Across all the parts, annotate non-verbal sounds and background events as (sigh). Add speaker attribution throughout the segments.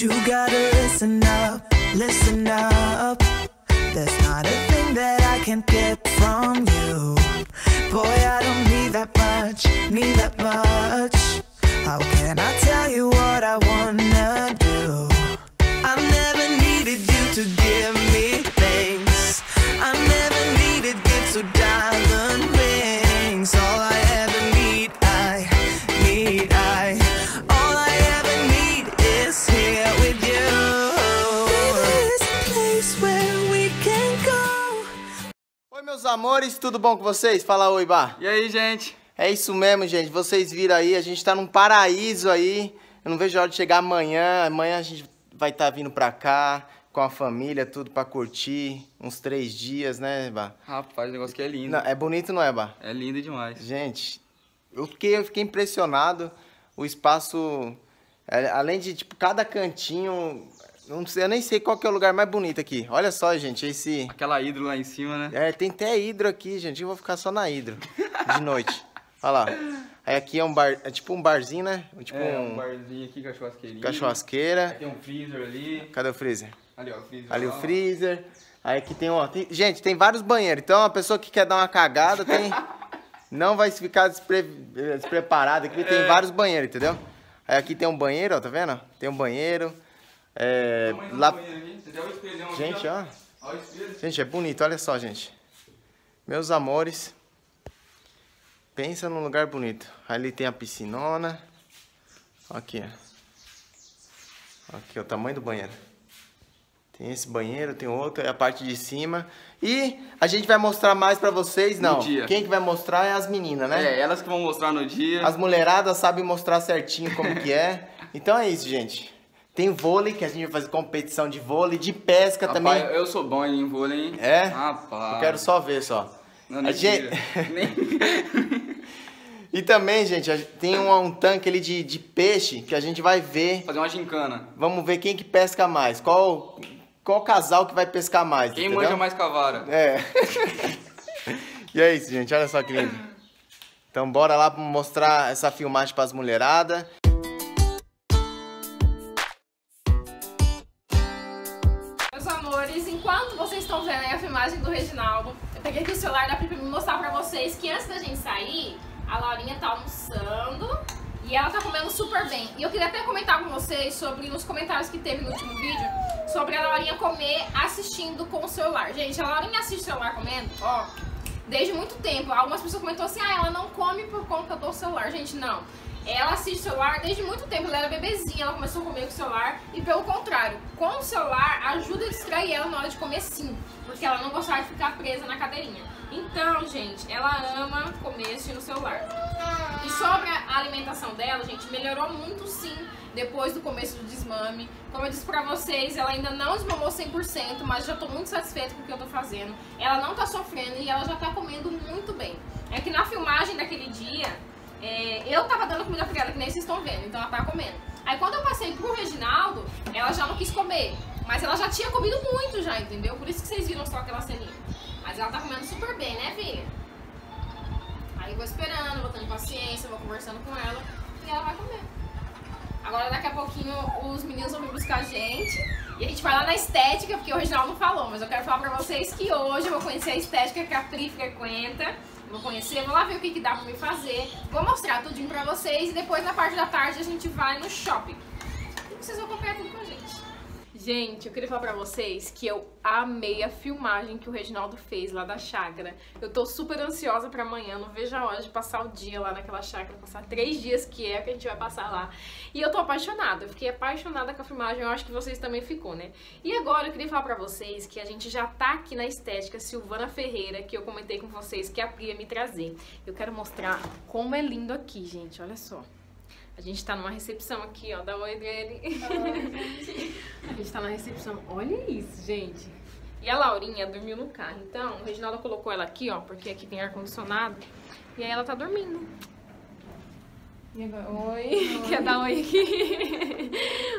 Speaker 1: You gotta listen up, listen up. There's not a thing that I can't get from you. Boy, I don't need that much, need that much. How can I tell you what I wanna
Speaker 2: amores, tudo bom com vocês? Fala oi, Bar.
Speaker 3: E aí, gente?
Speaker 2: É isso mesmo, gente. Vocês viram aí, a gente tá num paraíso aí. Eu não vejo a hora de chegar amanhã. Amanhã a gente vai estar vindo pra cá com a família, tudo pra curtir. Uns três dias, né, Bar?
Speaker 3: Rapaz, o negócio aqui é lindo.
Speaker 2: Não, é bonito, não é, Bar?
Speaker 3: É lindo demais.
Speaker 2: Gente, eu fiquei, eu fiquei impressionado. O espaço, é, além de, tipo, cada cantinho... Não sei, eu nem sei qual que é o lugar mais bonito aqui. Olha só, gente, esse...
Speaker 3: Aquela hidro lá em cima, né?
Speaker 2: É, tem até hidro aqui, gente. Eu vou ficar só na hidro de (laughs) noite. Olha lá. Aí aqui é um bar, é tipo um barzinho, né? Tipo
Speaker 3: é,
Speaker 2: um,
Speaker 3: um barzinho aqui com a churrasqueirinha.
Speaker 2: com a churrasqueira.
Speaker 3: Aí tem um freezer ali.
Speaker 2: Cadê o freezer?
Speaker 3: Ali, ó, o freezer.
Speaker 2: Ali
Speaker 3: ó.
Speaker 2: o freezer. Aí aqui tem, ó, tem- gente, tem vários banheiros. Então a pessoa que quer dar uma cagada tem (laughs) não vai ficar despre, despreparada aqui, tem
Speaker 3: É.
Speaker 2: vários banheiros, entendeu? Aí aqui tem um banheiro, ó, tá vendo? Tem um banheiro. É, lá, gente, ó. Gente, é bonito, olha só, gente. Meus amores. Pensa num lugar bonito. Ali tem a piscinona. Aqui, ó. Aqui, ó, o tamanho do banheiro. Tem esse banheiro, tem outro, é a parte de cima. E a gente vai mostrar mais pra vocês, não. Quem que vai mostrar é as meninas, né?
Speaker 3: É, elas que vão mostrar no dia.
Speaker 2: As mulheradas sabem mostrar certinho como que é. Então é isso, gente. Tem vôlei, que a gente vai fazer competição de vôlei, de pesca
Speaker 3: Rapaz,
Speaker 2: também.
Speaker 3: eu sou bom em vôlei, hein?
Speaker 2: É?
Speaker 3: Rapaz.
Speaker 2: Eu quero só ver só.
Speaker 3: Não,
Speaker 2: A gente-. (laughs) (laughs) E também, gente, tem um, um tanque ali de, de peixe que a gente vai ver.
Speaker 3: Fazer uma gincana.
Speaker 2: Vamos ver quem que pesca mais. Qual, qual casal que vai pescar mais.
Speaker 3: Quem
Speaker 2: entendeu?
Speaker 3: manja mais cavara?
Speaker 2: É. (laughs) e é isso, gente. Olha só que lindo. Então bora lá mostrar essa filmagem pras mulheradas.
Speaker 4: Amores, enquanto vocês estão vendo a filmagem do Reginaldo, eu peguei aqui o celular da Pri pra mostrar pra vocês que antes da gente sair, a Laurinha tá almoçando e ela tá comendo super bem. E eu queria até comentar com vocês sobre nos comentários que teve no último vídeo, sobre a Laurinha comer assistindo com o celular. Gente, a Laurinha assiste o celular comendo, ó, desde muito tempo. Algumas pessoas comentou assim, ah, ela não come por conta do celular. Gente, não. Ela assiste celular desde muito tempo, ela era bebezinha, ela começou a comer com o celular e pelo contrário, com o celular ajuda a distrair ela na hora de comer sim, porque ela não gostava de ficar presa na cadeirinha. Então, gente, ela ama comer assistindo o celular. E sobre a alimentação dela, gente, melhorou muito sim depois do começo do desmame. Como eu disse pra vocês, ela ainda não desmamou 100%, mas já tô muito satisfeita com o que eu tô fazendo. Ela não tá sofrendo e ela já tá comendo muito bem. É que na filmagem daquele dia, é, eu tava dando comida pra ela, que nem vocês estão vendo, então ela tá comendo. Aí quando eu passei pro Reginaldo, ela já não quis comer. Mas ela já tinha comido muito já, entendeu? Por isso que vocês viram só aquela ceninha. Mas ela tá comendo super bem, né, filha? Aí eu vou esperando, botando paciência, vou conversando com ela e ela vai comer. Agora daqui a pouquinho os meninos vão vir buscar a gente e a gente vai lá na estética, porque o Reginaldo não falou, mas eu quero falar pra vocês que hoje eu vou conhecer a estética que a Pri frequenta. Vou conhecer, vou lá ver o que, que dá pra me fazer. Vou mostrar tudinho pra vocês e depois na parte da tarde a gente vai no shopping. E vocês vão acompanhar tudo com a gente. Gente, eu queria falar pra vocês que eu amei a filmagem que o Reginaldo fez lá da chácara. Eu tô super ansiosa pra amanhã, não vejo a hora de passar o dia lá naquela chácara, passar três dias que é que a gente vai passar lá. E eu tô apaixonada, eu fiquei apaixonada com a filmagem, eu acho que vocês também ficou, né? E agora eu queria falar pra vocês que a gente já tá aqui na estética Silvana Ferreira, que eu comentei com vocês que a Pri ia me trazer. Eu quero mostrar como é lindo aqui, gente, olha só. A gente tá numa recepção aqui, ó, da oi dele. (laughs) a gente tá na recepção. Olha isso, gente. E a Laurinha dormiu no carro. Então, o Reginaldo colocou ela aqui, ó, porque aqui tem ar-condicionado. E aí ela tá dormindo. E agora, oi. Quer dar oi aqui?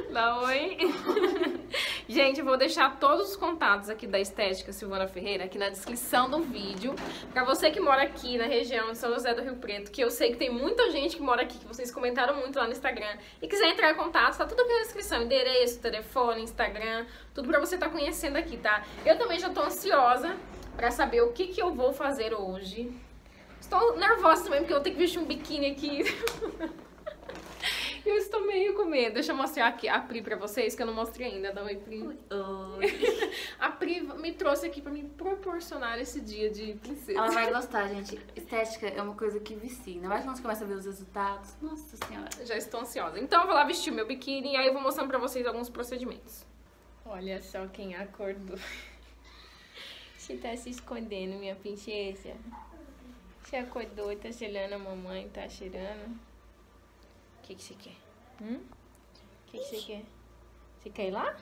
Speaker 4: (laughs) Dá oi. (laughs) Gente, eu vou deixar todos os contatos aqui da Estética Silvana Ferreira aqui na descrição do vídeo. Pra você que mora aqui na região de São José do Rio Preto, que eu sei que tem muita gente que mora aqui, que vocês comentaram muito lá no Instagram, e quiser entrar em contato, tá tudo aqui na descrição. Endereço, telefone, Instagram, tudo pra você tá conhecendo aqui, tá? Eu também já tô ansiosa pra saber o que, que eu vou fazer hoje. Estou nervosa também, porque eu tenho que vestir um biquíni aqui. (laughs) Eu estou meio com medo. Deixa eu mostrar aqui a Pri pra vocês, que eu não mostrei ainda. Dá oi, Pri.
Speaker 5: Oi. (laughs)
Speaker 4: A Pri me trouxe aqui pra me proporcionar esse dia de princesa.
Speaker 5: Ela vai gostar, gente. Estética é uma coisa que vicia. Ainda mais quando você começa a ver os resultados. Nossa senhora.
Speaker 4: Já estou ansiosa. Então eu vou lá vestir o meu biquíni e aí eu vou mostrando pra vocês alguns procedimentos. Olha só quem acordou. Você tá se escondendo, minha princesa? Você acordou, tá cheirando a mamãe, tá cheirando? Que, que você quer? Hum? O que, que você quer? Você quer ir lá?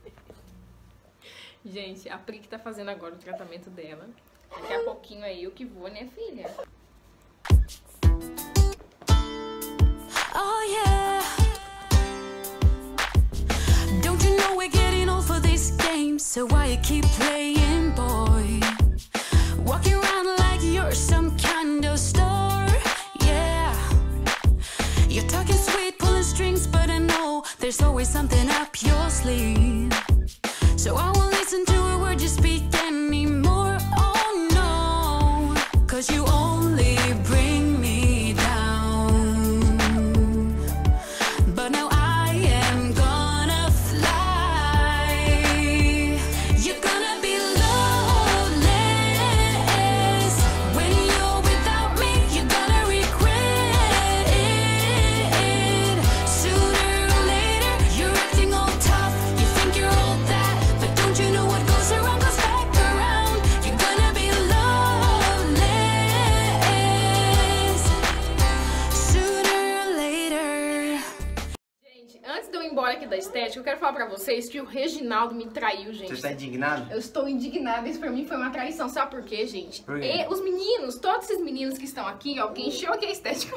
Speaker 4: (laughs) Gente, a Pri que tá fazendo agora o tratamento dela. Daqui a pouquinho aí eu que vou, né, filha?
Speaker 6: Oh yeah. Don't you know we're getting old for this game? So why you keep playing, boy? Walking You're talking sweet, pulling strings, but I know there's always something up your sleeve. So I won't listen to a word you speak
Speaker 4: pra vocês que o Reginaldo me traiu, gente.
Speaker 2: Você está indignado?
Speaker 4: Eu estou indignada, isso pra mim foi uma traição. Sabe por quê, gente?
Speaker 2: Por quê?
Speaker 4: E os meninos, todos esses meninos que estão aqui, ó, que encheu aqui a estética.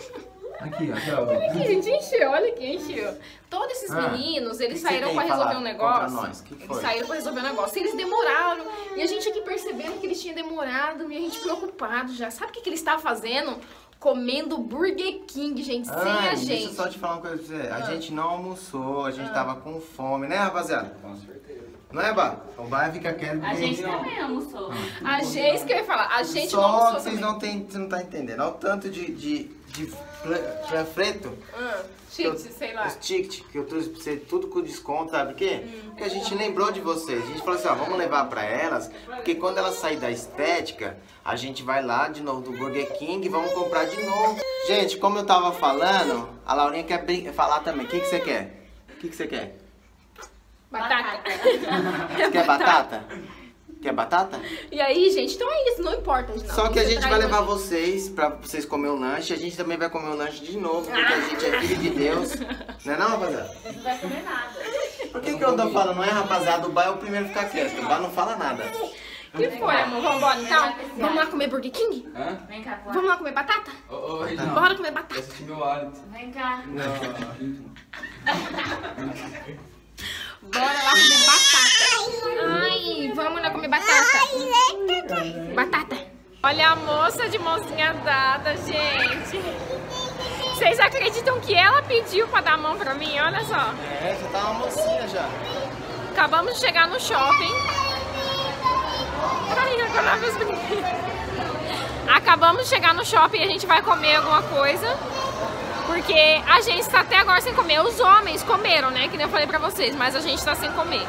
Speaker 3: Aqui, aqui, ó.
Speaker 4: Olha aqui, gente, encheu, olha aqui, encheu. Todos esses
Speaker 2: Ah,
Speaker 4: meninos, eles saíram pra resolver um negócio.
Speaker 2: nós? Que
Speaker 4: eles saíram pra resolver um negócio. Eles demoraram. E a gente aqui percebendo que eles tinham demorado e a gente preocupado já. Sabe o que, que eles estavam fazendo? Comendo Burger King, gente, sem
Speaker 2: Ai,
Speaker 4: a
Speaker 2: deixa
Speaker 4: gente.
Speaker 2: eu só te falar uma coisa pra você. A
Speaker 4: Ah.
Speaker 2: gente não almoçou, a gente tava com fome, né, rapaziada?
Speaker 3: Com certeza.
Speaker 2: Não é, Bá? O Bá fica quieto.
Speaker 5: A gente também almoçou.
Speaker 4: A gente, é isso que eu ia falar. A gente
Speaker 2: Só
Speaker 4: não almoçou
Speaker 2: que vocês
Speaker 4: também.
Speaker 2: não, tem, você não tá entendendo. Olha o tanto de, de, de flanfleto.
Speaker 4: Ah,
Speaker 2: eu-
Speaker 4: sei lá.
Speaker 2: Os tickets que eu trouxe pra você, tudo com desconto, sabe por quê?
Speaker 4: Hum.
Speaker 2: Porque a gente lembrou de vocês. A gente falou assim, ó, vamos levar pra elas, porque quando elas saírem da estética, a gente vai lá de novo do Burger King e vamos comprar de novo. Gente, como eu tava falando, a Laurinha quer brin- falar também. O que, que você quer? O que, que você quer?
Speaker 4: Batata.
Speaker 2: Você quer batata? Quer batata?
Speaker 4: E aí, gente, então é isso, não importa. Não.
Speaker 2: Só que a gente vai levar
Speaker 4: gente.
Speaker 2: vocês pra vocês comer um lanche. A gente também vai comer um lanche de novo, porque a gente é filho de Deus. (laughs) Não é não, rapaziada?
Speaker 5: Não vai comer nada.
Speaker 2: Por que, que eu tô falando, não é, rapaziada? O Bar é o primeiro a ficar quieto. O Bar não fala nada.
Speaker 4: que foi, amor? Vamos embora então? Vamos lá comer Burger King?
Speaker 3: Hã?
Speaker 5: Vem cá.
Speaker 4: Vamos lá comer batata?
Speaker 3: Ô, ô, Reginaldo.
Speaker 4: Bora comer batata.
Speaker 3: Eu senti meu hálito.
Speaker 5: Vem cá.
Speaker 3: Não. (laughs)
Speaker 4: Bora lá comer batata. Ai, vamos lá comer batata. Batata. Olha a moça de mãozinha dada, gente. Vocês acreditam que ela pediu pra dar a mão pra mim? Olha só.
Speaker 2: É, já tá uma mocinha já.
Speaker 4: Acabamos de chegar no shopping. Peraí, eu lavo os brinquedos. Acabamos de chegar no shopping e a gente vai comer alguma coisa. Porque a gente está até agora sem comer. Os homens comeram, né? Que nem eu falei pra vocês, mas a gente tá sem comer.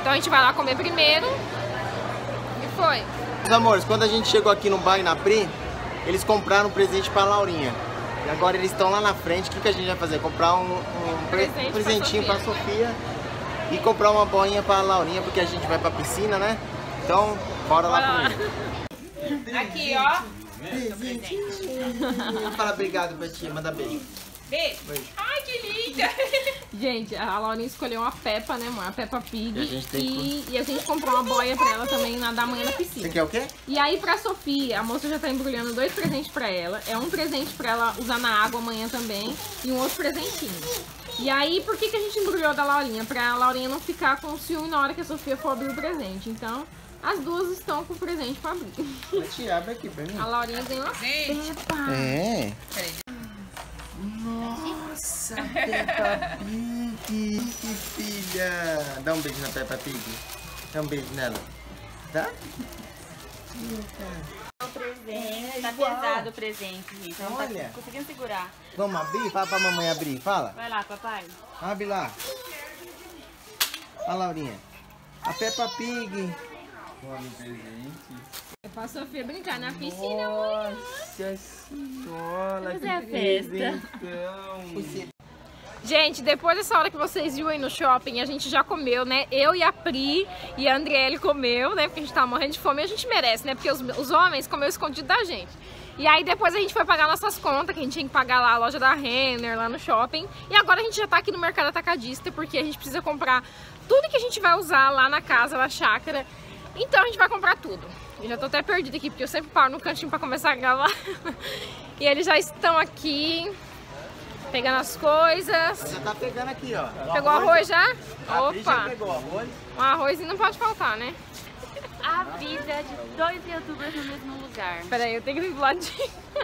Speaker 4: Então a gente vai lá comer primeiro. E foi.
Speaker 2: Meus amores, quando a gente chegou aqui no bar e na Pri, eles compraram um presente pra Laurinha. E agora eles estão lá na frente. O que, que a gente vai fazer? Comprar um, um pre-
Speaker 4: Presente
Speaker 2: um
Speaker 4: pra
Speaker 2: presentinho pra
Speaker 4: Sofia.
Speaker 2: Sofia. E comprar uma boinha pra Laurinha, porque a gente vai pra piscina, né? Então, bora,
Speaker 4: Bora
Speaker 2: lá
Speaker 4: lá.
Speaker 2: comigo.
Speaker 4: Aqui, ó.
Speaker 2: Fala obrigado pra ti, manda beijo.
Speaker 4: Beijo. Ai, que linda. (laughs) Gente, a Laurinha escolheu uma Peppa, né, amor? A Peppa Pig.
Speaker 2: E a gente
Speaker 4: e, e a gente comprou uma boia pra ela também nadar amanhã na piscina.
Speaker 2: Você quer o quê?
Speaker 4: E aí pra Sofia, a moça já tá embrulhando dois presentes pra ela. É um presente pra ela usar na água amanhã também e um outro presentinho. E aí, por que, que a gente embrulhou da Laurinha? Pra Laurinha não ficar com ciúme na hora que a Sofia for abrir o presente. Então, as duas estão com o presente pra abrir.
Speaker 2: Te abre aqui pra mim.
Speaker 4: A Laurinha tem uma
Speaker 7: Gente.
Speaker 4: pepa.
Speaker 2: É.
Speaker 7: Peraí.
Speaker 2: Nossa, Peppa Pig. Que filha. Dá um beijo na Peppa Pig. Dá um beijo nela. Dá?
Speaker 5: presente. Tá pesado o presente, gente. Não
Speaker 2: Olha.
Speaker 5: tá conseguindo segurar.
Speaker 2: Vamos abrir? Fala pra mamãe abrir. Fala.
Speaker 5: Vai lá, papai.
Speaker 2: Abre lá. Olha a Laurinha. A Peppa Pig.
Speaker 3: Olha presente.
Speaker 4: É pra Sofia brincar na piscina amanhã.
Speaker 2: Nossa senhora.
Speaker 5: Fazer a festa.
Speaker 4: Gente, depois dessa hora que vocês viram aí no shopping, a gente já comeu, né? Eu e a Pri e a Andriele comeu, né? Porque a gente tava morrendo de fome e a gente merece, né? Porque os, os homens comeu escondido da gente. E aí depois a gente foi pagar nossas contas, que a gente tinha que pagar lá a loja da Renner, lá no shopping. E agora a gente já tá aqui no mercado atacadista, porque a gente precisa comprar tudo que a gente vai usar lá na casa, na chácara. Então a gente vai comprar tudo. Eu já tô até perdida aqui, porque eu sempre paro no cantinho pra começar a gravar. (laughs) e eles já estão aqui, pegando as coisas.
Speaker 2: Já tá pegando aqui, ó.
Speaker 4: Pegou arroz já?
Speaker 2: A Pri já
Speaker 4: Opa!
Speaker 2: pegou arroz.
Speaker 4: Um arrozinho não pode faltar, né?
Speaker 5: A vida de dois youtubers no mesmo lugar.
Speaker 4: Peraí, eu tenho que vir do ladinho. (laughs)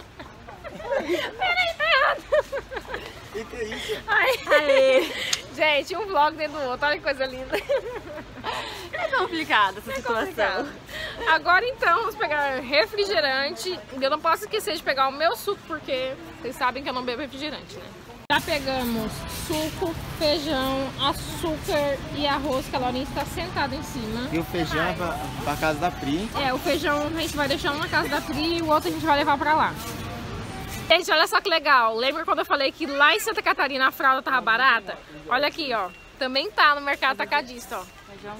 Speaker 4: Peraí, tá errado.
Speaker 2: E que isso?
Speaker 4: Ai. (laughs) Gente, um vlog dentro do outro, olha que coisa linda.
Speaker 5: É complicada essa situação.
Speaker 4: Agora então, vamos pegar refrigerante. Eu não posso esquecer de pegar o meu suco, porque vocês sabem que eu não bebo refrigerante, né? Já pegamos suco, feijão, açúcar e arroz, que a Laurinha está sentada em cima.
Speaker 2: E o feijão é pra, pra casa da Pri.
Speaker 4: É, o feijão a gente vai deixar um na casa da Pri e o outro a gente vai levar pra lá. Gente, olha só que legal. Lembra quando eu falei que lá em Santa Catarina a fralda tava barata? Olha aqui, ó. Também tá no mercado atacadista, ó.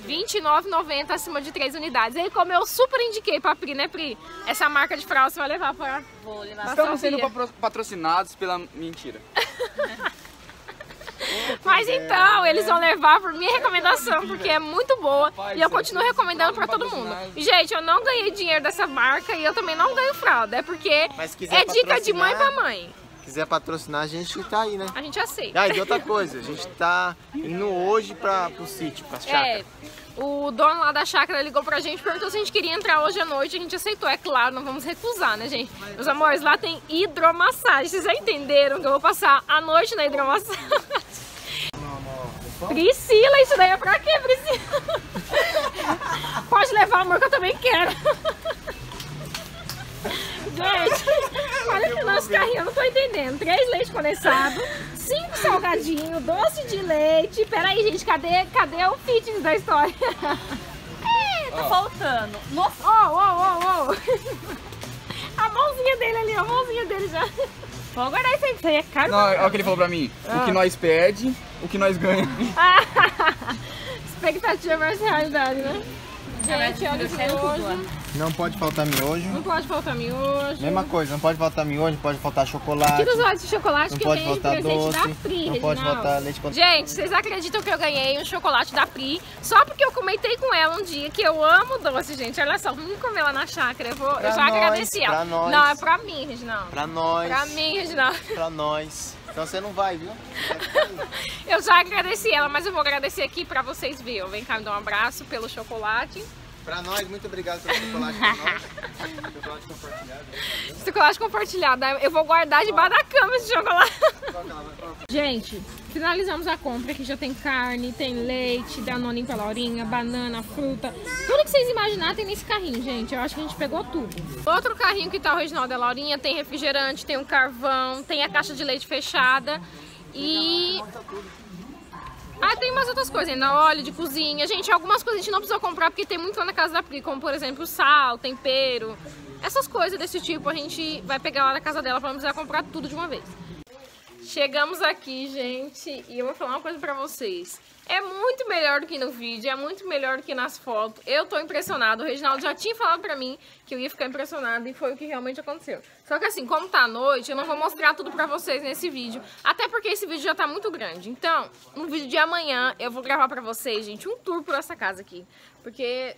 Speaker 4: R$29,90 acima de 3 unidades. E aí, como eu super indiquei pra Pri, né, Pri? Essa marca de fralda você vai levar pra...
Speaker 5: Vou levar
Speaker 4: pra
Speaker 3: Estamos sendo patrocinados pela mentira. (laughs)
Speaker 4: Mas então, eles vão levar por minha recomendação, porque é muito boa. E eu continuo recomendando pra todo mundo. E, gente, eu não ganhei dinheiro dessa marca e eu também não ganho fralda. É porque é dica de mãe pra
Speaker 2: patrocinar-
Speaker 4: mãe.
Speaker 2: Quiser patrocinar, a gente tá aí, né?
Speaker 4: A gente aceita.
Speaker 2: Ah, e outra coisa, a gente tá indo hoje pra, pro sítio, pra chácara.
Speaker 4: É, o dono lá da chácara ligou pra gente, perguntou se a gente queria entrar hoje à noite, a gente aceitou, é claro, não vamos recusar, né, gente? Meus amores, lá tem hidromassagem, vocês já entenderam que eu vou passar a noite na hidromassagem. Priscila, isso daí é pra quê, Priscila? (laughs) Pode levar, amor, que eu também quero. Entendendo. Três leite condensado, cinco salgadinhos, doce de leite. Peraí, gente, cadê, cadê o fitness da história? (laughs)
Speaker 5: Tá faltando. Nossa,
Speaker 4: Oh, oh, oh, oh. A mãozinha dele ali, a mãozinha dele já. Vou guardar isso aí, isso aí é caro.
Speaker 3: Não, olha o que ele falou pra mim. O que nós perde, o que nós ganha. (laughs)
Speaker 4: Expectativa versus realidade, né? Gente, olha que hoje.
Speaker 2: Não pode faltar miojo.
Speaker 4: Não pode faltar miojo.
Speaker 2: Mesma coisa, não pode faltar miojo, não pode faltar chocolate.
Speaker 4: Tira os olhos de chocolate
Speaker 2: Não
Speaker 4: que
Speaker 2: pode faltar
Speaker 4: presente
Speaker 2: doce.
Speaker 4: da Pri,
Speaker 2: Não pode
Speaker 4: Reginaldo.
Speaker 2: faltar leite condensado.
Speaker 4: Gente, vocês acreditam que eu ganhei um chocolate da Pri só porque eu comentei com ela um dia que eu amo doce, gente. Olha só, vamos comer lá na chácara. Eu, vou, eu já
Speaker 2: nós,
Speaker 4: agradeci ela.
Speaker 2: pra nós.
Speaker 4: Não, é pra mim, Reginaldo.
Speaker 2: Pra nós.
Speaker 4: Pra mim, Reginaldo.
Speaker 2: Pra nós. Então você não vai, viu? (laughs)
Speaker 4: Eu já agradeci ela, mas eu vou agradecer aqui pra vocês verem. Vem cá me dar um abraço pelo chocolate.
Speaker 2: Pra nós, muito obrigado pelo chocolate pra nós. (laughs) Chocolate compartilhado.
Speaker 4: Chocolate compartilhado. né? Eu vou guardar debaixo da cama esse chocolate. (laughs) Gente, finalizamos a compra. Aqui já tem carne, tem leite, danoninho pra Laurinha, banana, fruta. Tudo que vocês imaginar tem nesse carrinho, gente. Eu acho que a gente pegou tudo. Outro carrinho que tá o Reginaldo da Laurinha tem refrigerante, tem um carvão, tem a caixa de leite fechada e... Ah, tem mais outras coisas ainda, óleo de cozinha. Gente, algumas coisas a gente não precisa comprar porque tem muito lá na casa da Pri, como por exemplo sal, tempero. Essas coisas desse tipo a gente vai pegar lá na casa dela pra não precisar comprar tudo de uma vez. Chegamos aqui, gente, e eu vou falar uma coisa pra vocês. É muito melhor do que no vídeo, é muito melhor do que nas fotos. Eu tô impressionado. O Reginaldo já tinha falado pra mim que eu ia ficar impressionado e foi o que realmente aconteceu. Só que assim, como tá à noite, eu não vou mostrar tudo pra vocês nesse vídeo. Até porque esse vídeo já tá muito grande. Então, no vídeo de amanhã, eu vou gravar pra vocês, gente, um tour por essa casa aqui. Porque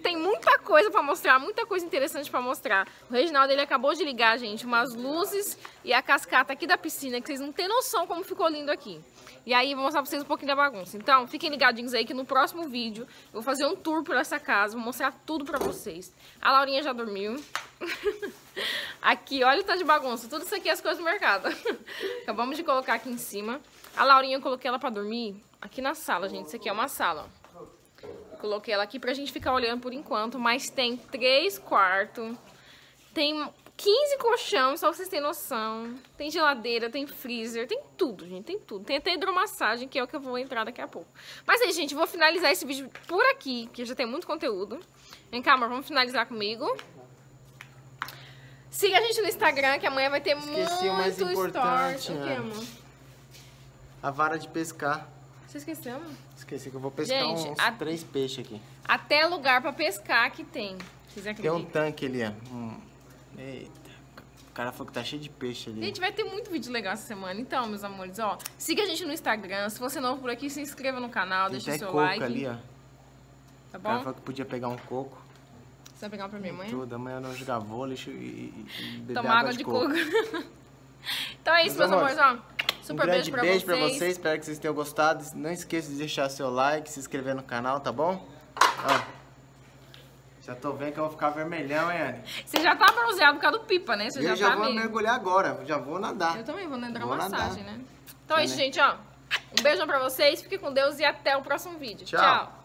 Speaker 4: tem muita coisa pra mostrar, muita coisa interessante pra mostrar. O Reginaldo, ele acabou de ligar, gente, umas luzes e a cascata aqui da piscina, que vocês não têm noção como ficou lindo aqui. E aí, vou mostrar pra vocês um pouquinho da bagunça. Então, fiquem ligadinhos aí que no próximo vídeo eu vou fazer um tour por essa casa, vou mostrar tudo pra vocês. A Laurinha já dormiu. (laughs) aqui, olha o tanto de bagunça. Tudo isso aqui é as coisas do mercado. (laughs) Acabamos de colocar aqui em cima. A Laurinha, eu coloquei ela pra dormir aqui na sala, gente. Isso aqui é uma sala, ó. Coloquei ela aqui pra gente ficar olhando por enquanto, mas tem três quartos, tem 15 colchão, só vocês terem noção. Tem geladeira, tem freezer, tem tudo, gente, tem tudo. Tem até hidromassagem, que é o que eu vou entrar daqui a pouco. Mas aí, gente, vou finalizar esse vídeo por aqui, que já tem muito conteúdo. Vem cá, amor, vamos finalizar comigo. Siga a gente no Instagram, que amanhã vai ter
Speaker 2: Esqueci
Speaker 4: muito
Speaker 2: o mais importante,
Speaker 4: stories. O que,
Speaker 2: né?
Speaker 4: amor?
Speaker 2: A vara de pescar.
Speaker 4: Você esqueceu, amor?
Speaker 2: Esqueci que eu vou pescar
Speaker 4: Gente,
Speaker 2: uns
Speaker 4: a-
Speaker 2: três peixes aqui.
Speaker 4: Até lugar pra pescar que tem. Vocês
Speaker 2: Tem
Speaker 4: acreditam?
Speaker 2: um tanque ali, ó. Hum. Eita. O cara falou que tá cheio de peixe ali.
Speaker 4: Gente, vai ter muito vídeo legal essa semana. Então, meus amores, ó, siga a gente no Instagram. Se você é novo por aqui, se inscreva no canal,
Speaker 2: Tem
Speaker 4: deixa
Speaker 2: até
Speaker 4: seu
Speaker 2: coco
Speaker 4: like.
Speaker 2: ali, ó.
Speaker 4: Tá
Speaker 2: O cara
Speaker 4: bom?
Speaker 2: falou que podia pegar um coco.
Speaker 4: Você vai pegar um pra minha mãe?
Speaker 2: Tudo. Amanhã nós jogar vôlei e, e, e beber
Speaker 4: Tomar água de coco. (laughs) então é isso, meus,
Speaker 2: Meus
Speaker 4: amores,
Speaker 2: amores,
Speaker 4: ó.
Speaker 2: Um
Speaker 4: Super
Speaker 2: grande
Speaker 4: beijo pra
Speaker 2: beijo
Speaker 4: vocês.
Speaker 2: pra vocês. Espero que vocês tenham gostado. Não esqueça de deixar seu like, se inscrever no canal, tá bom? Ó. Já tô vendo que eu vou ficar vermelhão, hein, Anne?
Speaker 4: Você já tá bronzeado por causa do pipa, né? Você
Speaker 2: Eu
Speaker 4: já,
Speaker 2: já
Speaker 4: tá
Speaker 2: vou
Speaker 4: meio...
Speaker 2: mergulhar agora. Já vou nadar.
Speaker 4: Eu também vou na
Speaker 2: Vou nadar.
Speaker 4: né? Então é isso, gente, ó. Um beijão pra vocês, fiquem com Deus e até o próximo vídeo.
Speaker 2: Tchau.
Speaker 4: Tchau.